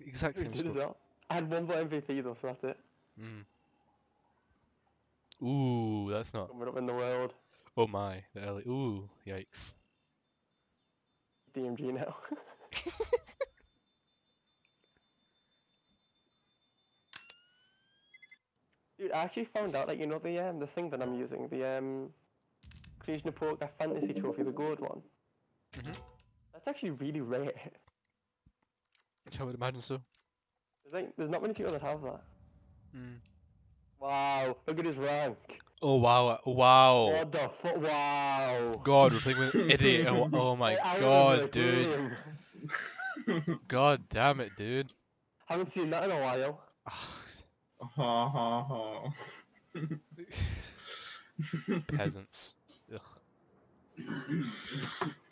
exact same did score. well. I had one more MVP though, so that's it. Mm. Ooh, that's not. Coming up in the world. Oh my, the early. Ooh, yikes. DMG now. Dude, I actually found out, like, you know, the um, the thing that I'm using, the um, Creation of Poker Fantasy Trophy, the gold one. Mhm. That's actually really rare. I would imagine so. There's like, there's not many people that have that. Mm. Wow, look at his rank. Oh wow, wow. What the fuck? Wow. God, we're playing with an idiot. Oh, oh my Hey, I god, dude. God damn it, dude. Haven't seen that in a while. Ha ha ha. Peasants. Ugh.